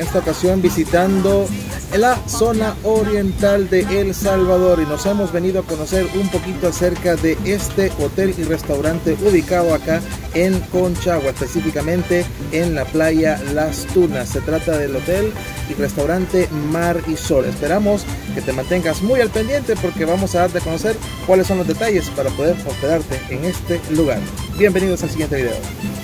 en esta ocasión visitando la zona oriental de El Salvador y nos hemos venido a conocer un poquito acerca de este hotel y restaurante ubicado acá en Conchagua, específicamente en la playa Las Tunas. Se trata del hotel y restaurante Mar y Sol. Esperamos que te mantengas muy al pendiente porque vamos a darte a conocer cuáles son los detalles para poder hospedarte en este lugar. Bienvenidos al siguiente video.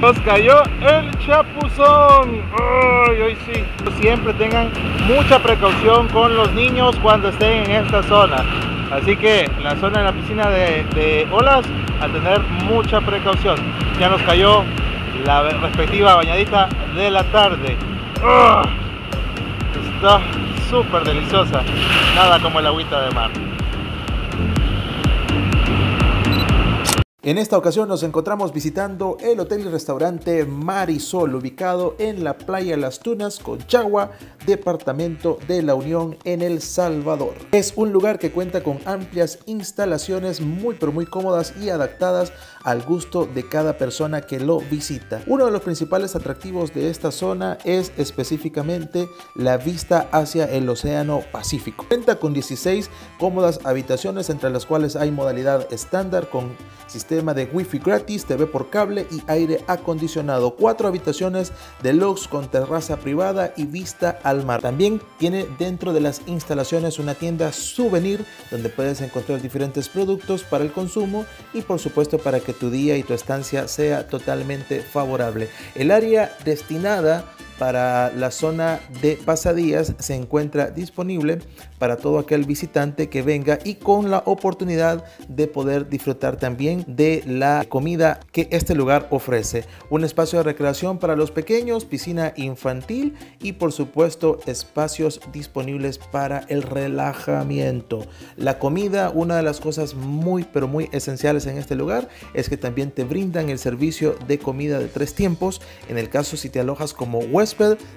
Nos cayó el chapuzón. Hoy sí. Siempre tengan mucha precaución con los niños cuando estén en esta zona. Así que la zona de la piscina de, olas, a tener mucha precaución. Ya nos cayó la respectiva bañadita de la tarde. Está súper deliciosa. Nada como el agüita de mar. En esta ocasión nos encontramos visitando el hotel y restaurante Marisol, ubicado en la playa Las Tunas, Conchagua, departamento de la Unión en El Salvador. Es un lugar que cuenta con amplias instalaciones muy pero muy cómodas y adaptadas al gusto de cada persona que lo visita. Uno de los principales atractivos de esta zona es específicamente la vista hacia el Océano Pacífico. Cuenta con 16 cómodas habitaciones entre las cuales hay modalidad estándar con sistema de wifi gratis, TV por cable y aire acondicionado. Cuatro habitaciones deluxe con terraza privada y vista al mar. También tiene dentro de las instalaciones una tienda souvenir donde puedes encontrar diferentes productos para el consumo y por supuesto para que tu día y tu estancia sea totalmente favorable. El área destinada para la zona de pasadías se encuentra disponible para todo aquel visitante que venga y con la oportunidad de poder disfrutar también de la comida que este lugar ofrece. Un espacio de recreación para los pequeños, piscina infantil y por supuesto espacios disponibles para el relajamiento. La comida, una de las cosas muy pero muy esenciales en este lugar es que también te brindan el servicio de comida de tres tiempos. En el caso si te alojas como huésped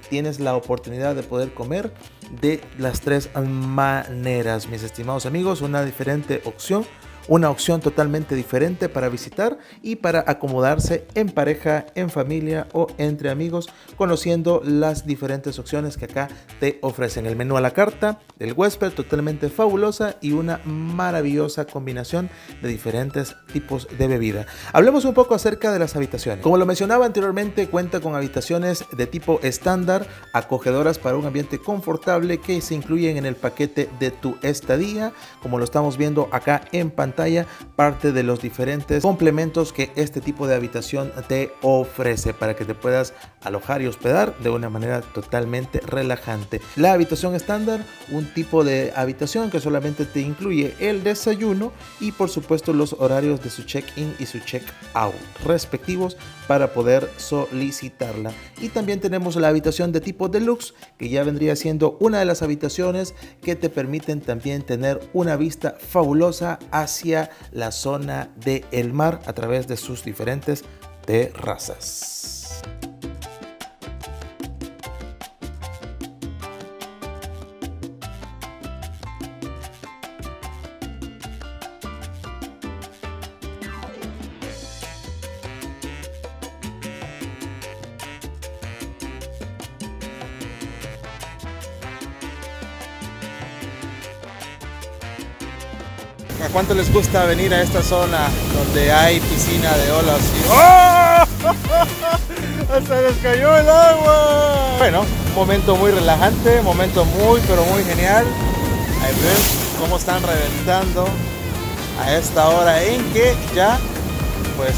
tienes la oportunidad de poder comer de las tres maneras, mis estimados amigos, una diferente opción una opción totalmente diferente para visitar y para acomodarse en pareja, en familia o entre amigos, conociendo las diferentes opciones que acá te ofrecen. El menú a la carta del huésped totalmente fabulosa y una maravillosa combinación de diferentes tipos de bebida. Hablemos un poco acerca de las habitaciones. Como lo mencionaba anteriormente, cuenta con habitaciones de tipo estándar, acogedoras para un ambiente confortable que se incluyen en el paquete de tu estadía, como lo estamos viendo acá en pantalla parte de los diferentes complementos que este tipo de habitación te ofrece para que te puedas alojar y hospedar de una manera totalmente relajante. La habitación estándar, un tipo de habitación que solamente te incluye el desayuno y por supuesto los horarios de su check-in y su check-out respectivos para poder solicitarla. Y también tenemos la habitación de tipo deluxe que ya vendría siendo una de las habitaciones que te permiten también tener una vista fabulosa hacia la zona del el mar a través de sus diferentes terrazas. ¿A cuánto les gusta venir a esta zona donde hay piscina de olas? Y... ¡Oh! ¡Se les cayó el agua! Bueno, un momento muy relajante, momento muy pero muy genial. Ahí ven cómo están reventando a esta hora en que ya pues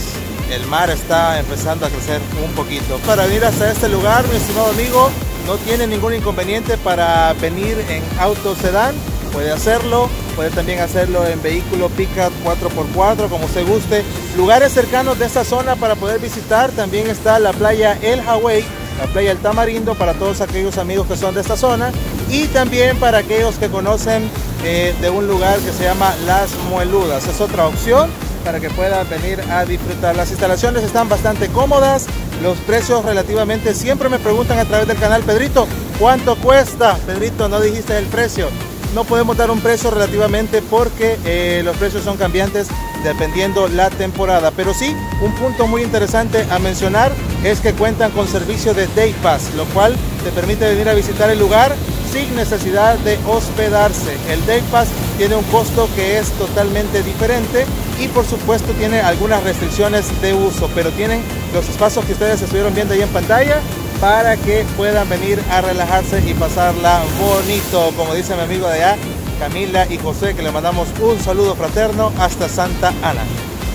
el mar está empezando a crecer un poquito. Para venir hasta este lugar, mi estimado amigo, no tiene ningún inconveniente para venir en auto sedán, puede hacerlo Puede también hacerlo en vehículo pickup 4x4, como se guste. Lugares cercanos de esta zona para poder visitar. También está la playa El Hawaii, la playa del Tamarindo para todos aquellos amigos que son de esta zona y también para aquellos que conocen eh, de un lugar que se llama Las Mueludas. Es otra opción para que puedan venir a disfrutar. Las instalaciones están bastante cómodas, los precios relativamente siempre me preguntan a través del canal Pedrito, ¿cuánto cuesta? Pedrito, no dijiste el precio. No podemos dar un precio relativamente porque eh, los precios son cambiantes dependiendo la temporada. Pero sí, un punto muy interesante a mencionar es que cuentan con servicio de Day Pass, lo cual te permite venir a visitar el lugar sin necesidad de hospedarse. El Day Pass tiene un costo que es totalmente diferente y por supuesto tiene algunas restricciones de uso, pero tienen los espacios que ustedes estuvieron viendo ahí en pantalla para que puedan venir a relajarse y pasarla bonito, como dice mi amigo de allá, Camila y José, que le mandamos un saludo fraterno hasta Santa Ana.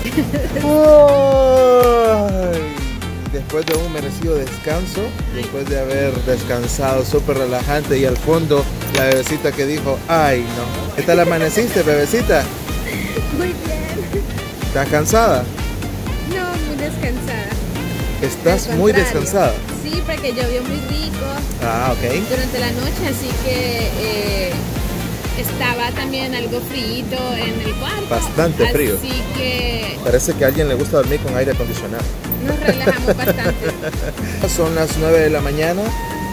después de un merecido descanso, después de haber descansado súper relajante y al fondo la bebecita que dijo, ay no, ¿qué tal amaneciste bebecita? Muy bien. ¿Estás cansada? No, muy descansada. ¿Estás muy descansada? Sí, porque llovió muy rico. Ah, ok. Durante la noche, así que eh, estaba también algo frío en el cuarto. Bastante frío. Así que... Parece que a alguien le gusta dormir con aire acondicionado. Nos relajamos bastante. Son las 9 de la mañana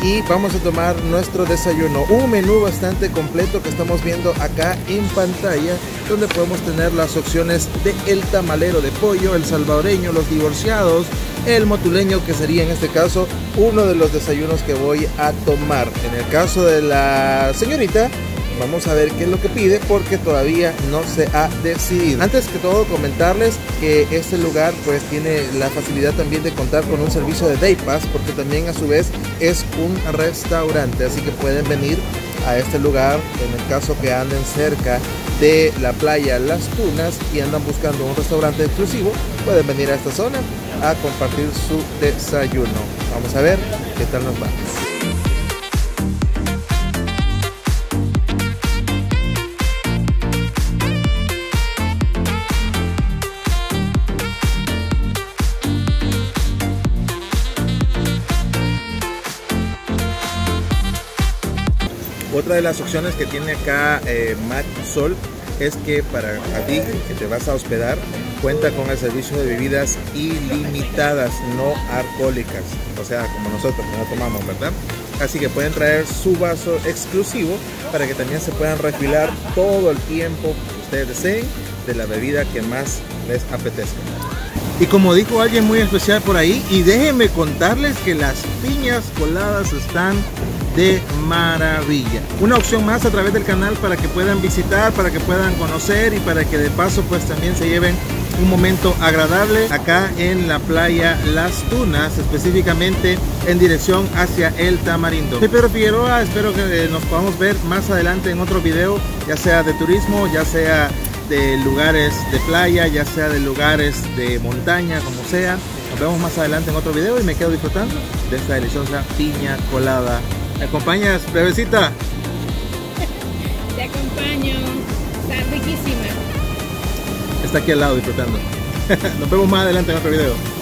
y vamos a tomar nuestro desayuno. Un menú bastante completo que estamos viendo acá en pantalla, donde podemos tener las opciones de el tamalero de pollo, el salvadoreño, los divorciados, el motuleño, que sería en este caso uno de los desayunos que voy a tomar. En el caso de la señorita, Vamos a ver qué es lo que pide porque todavía no se ha decidido. Antes que todo comentarles que este lugar pues tiene la facilidad también de contar con un servicio de Day Pass porque también a su vez es un restaurante. Así que pueden venir a este lugar en el caso que anden cerca de la playa Las Tunas y andan buscando un restaurante exclusivo, pueden venir a esta zona a compartir su desayuno. Vamos a ver qué tal nos va. Otra de las opciones que tiene acá eh, Sol es que para a ti que te vas a hospedar cuenta con el servicio de bebidas ilimitadas, no alcohólicas, o sea, como nosotros que no tomamos, ¿verdad? Así que pueden traer su vaso exclusivo para que también se puedan refilar todo el tiempo que ustedes deseen de la bebida que más les apetezca. Y como dijo alguien muy especial por ahí, y déjenme contarles que las piñas coladas están de maravilla. Una opción más a través del canal para que puedan visitar, para que puedan conocer y para que de paso pues también se lleven un momento agradable acá en la playa Las Tunas, específicamente en dirección hacia el Tamarindo. Soy Pedro Figueroa, espero que eh, nos podamos ver más adelante en otro video, ya sea de turismo, ya sea de lugares de playa, ya sea de lugares de montaña, como sea. Nos vemos más adelante en otro video y me quedo disfrutando de esta deliciosa piña colada ¿Me acompañas, bebecita? Te acompaño. Está riquísima. Está aquí al lado disfrutando. Nos vemos más adelante en otro video.